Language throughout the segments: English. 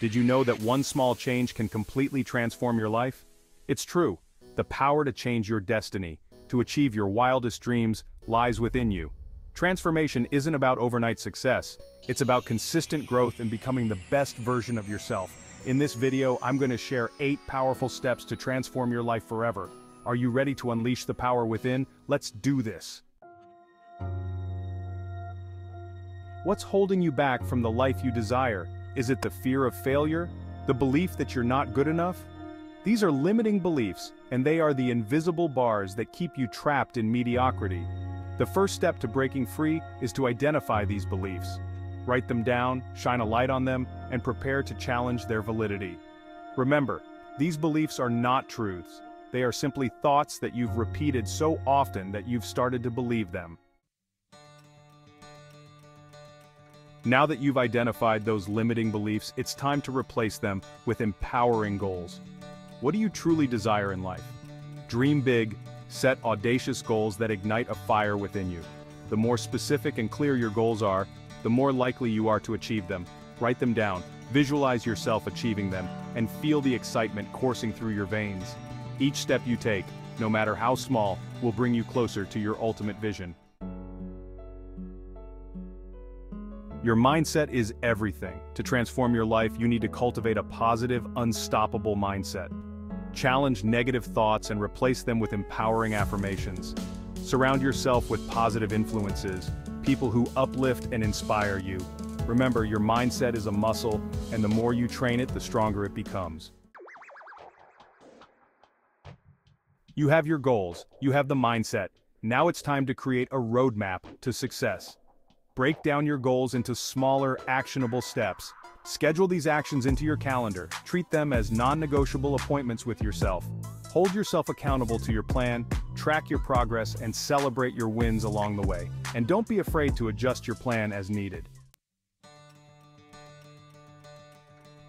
Did you know that one small change can completely transform your life? It's true. The power to change your destiny, to achieve your wildest dreams, lies within you. Transformation isn't about overnight success, it's about consistent growth and becoming the best version of yourself. In this video, I'm going to share 8 powerful steps to transform your life forever. Are you ready to unleash the power within? Let's do this. What's holding you back from the life you desire? Is it the fear of failure? The belief that you're not good enough? These are limiting beliefs, and they are the invisible bars that keep you trapped in mediocrity. The first step to breaking free is to identify these beliefs. Write them down, shine a light on them, and prepare to challenge their validity. Remember, these beliefs are not truths. They are simply thoughts that you've repeated so often that you've started to believe them. Now that you've identified those limiting beliefs, it's time to replace them with empowering goals. What do you truly desire in life? Dream big, set audacious goals that ignite a fire within you. The more specific and clear your goals are, the more likely you are to achieve them. Write them down, visualize yourself achieving them, and feel the excitement coursing through your veins. Each step you take, no matter how small, will bring you closer to your ultimate vision. Your mindset is everything. To transform your life, you need to cultivate a positive, unstoppable mindset. Challenge negative thoughts and replace them with empowering affirmations. Surround yourself with positive influences, people who uplift and inspire you. Remember, your mindset is a muscle, and the more you train it, the stronger it becomes. You have your goals, you have the mindset. Now it's time to create a roadmap to success. Break down your goals into smaller, actionable steps. Schedule these actions into your calendar, treat them as non-negotiable appointments with yourself. Hold yourself accountable to your plan, track your progress, and celebrate your wins along the way. And don't be afraid to adjust your plan as needed.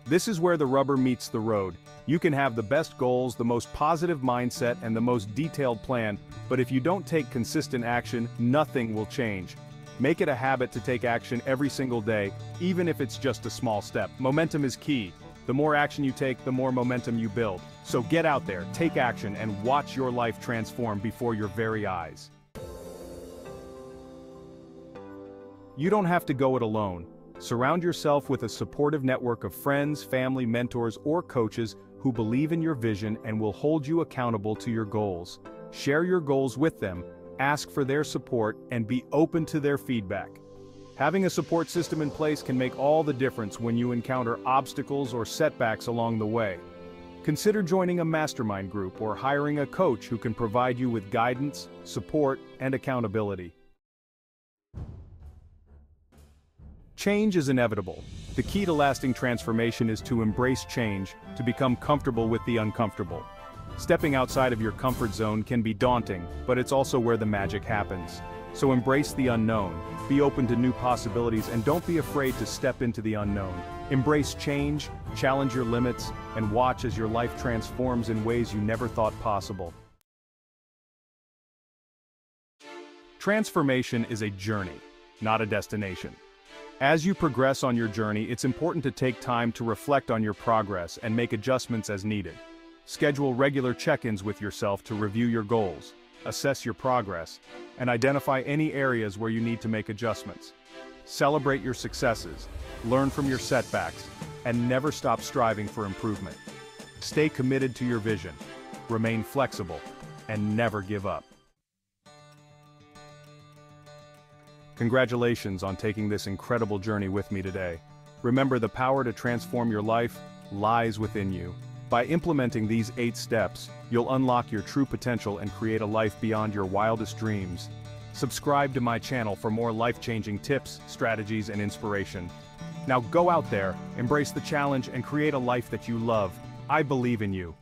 This is where the rubber meets the road. You can have the best goals, the most positive mindset, and the most detailed plan, but if you don't take consistent action, nothing will change. Make it a habit to take action every single day, even if it's just a small step. Momentum is key. The more action you take, the more momentum you build. So get out there, take action, and watch your life transform before your very eyes. You don't have to go it alone. Surround yourself with a supportive network of friends, family, mentors, or coaches who believe in your vision and will hold you accountable to your goals. Share your goals with them ask for their support, and be open to their feedback. Having a support system in place can make all the difference when you encounter obstacles or setbacks along the way. Consider joining a mastermind group or hiring a coach who can provide you with guidance, support, and accountability. Change is inevitable. The key to lasting transformation is to embrace change, to become comfortable with the uncomfortable. Stepping outside of your comfort zone can be daunting, but it's also where the magic happens. So embrace the unknown, be open to new possibilities and don't be afraid to step into the unknown. Embrace change, challenge your limits, and watch as your life transforms in ways you never thought possible. Transformation is a journey, not a destination. As you progress on your journey, it's important to take time to reflect on your progress and make adjustments as needed. Schedule regular check-ins with yourself to review your goals, assess your progress, and identify any areas where you need to make adjustments. Celebrate your successes, learn from your setbacks, and never stop striving for improvement. Stay committed to your vision, remain flexible, and never give up. Congratulations on taking this incredible journey with me today. Remember the power to transform your life lies within you. By implementing these eight steps, you'll unlock your true potential and create a life beyond your wildest dreams. Subscribe to my channel for more life-changing tips, strategies, and inspiration. Now go out there, embrace the challenge, and create a life that you love. I believe in you.